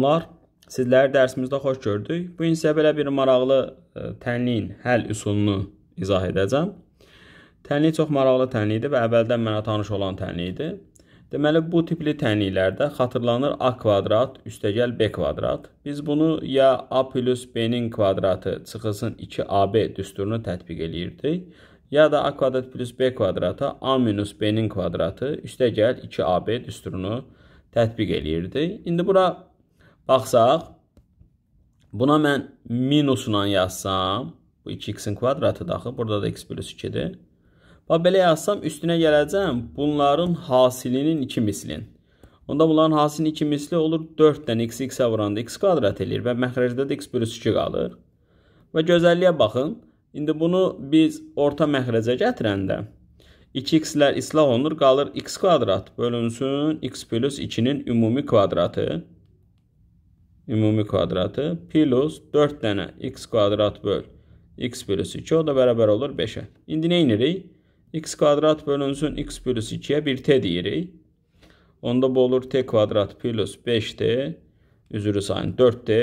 Bunlar sizləri dərsimizdə xoş gördük. Bu gün sizə belə bir maraqlı ə, tənliyin həll üsulunu izah edəcəm. Tənlik çox maraqlı tənlikdir və əvvəldən mənə tanış olan tənlikdir. Deməli, bu tipli tənliklərdə xatırlanır A kvadrat üstəgəl B kvadrat. Biz bunu ya A plus B-nin kvadratı çıxılsın 2AB düsturunu tətbiq eləyirdik. Ya da A kvadrat plus B kvadratı A minus B-nin kvadratı üstəgəl 2AB düsturunu tətbiq eləyirdik. İndi bura baxsaq, buna mən minusla yazsam, bu 2x-in kvadratı daxı, burada da x plus 2-dir. Bax, belə yazsam, üstünə gələcəm bunların hasilinin 2 mislin. Onda bunların hasilinin 2 misli olur 4-dən x x-ə vuranda x kvadrat eləyir və məxrəcdə də x plus 2 qalır. Və gözəlliyə baxın, indi bunu biz orta məxrəcə gətirəndə 2x-lər islah olunur, qalır x kvadrat bölünsün x plus 2-nin ümumi kvadratı. Ümumi kvadratı plus 4 dənə x kvadrat böl x plus 2 o da bərabər olur 5-ə. İndi nə edirik? x kvadrat bölünsün x plus 2-yə bir t deyirik. Onda bu olur t kvadrat plus 5t üzrü sayın 4t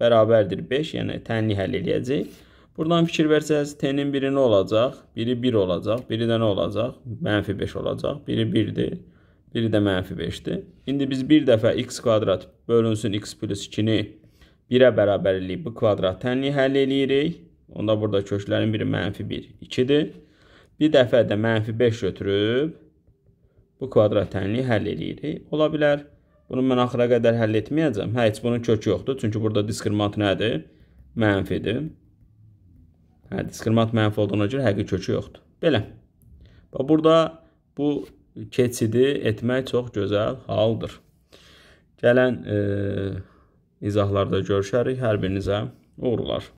bərabərdir 5, yəni tənli həll eləyəcək. Buradan fikir versəz, t-nin biri nə olacaq? Biri 1 olacaq, biri də nə olacaq? Mənfi 5 olacaq. Biri 1-dir, biri də mənfi 5-dir. İndi biz bir dəfə x kvadrat bölünsün x plus 2-ni 1-ə bərabər eləyib bu kvadrat tənli həll eləyirik. Onda burada köklərin biri mənfi 1, 2-dir. Bir dəfə də mənfi 5 götürüb bu kvadrat tənliyi həll eləyirik. Ola bilər, bunu mən axıra qədər həll etməyəcəm. Hə, heç bunun kökü yoxdur. Çünki burada diskriminant nədir? Mənfidir. Hə, diskriminant mənfi olduğuna görə həqiqi kökü yoxdur. Belə. Bax, burada bu keçidi etmək çox gözəl haldır. Gələn e, izahlarda görüşərik. Hər birinizə uğurlar.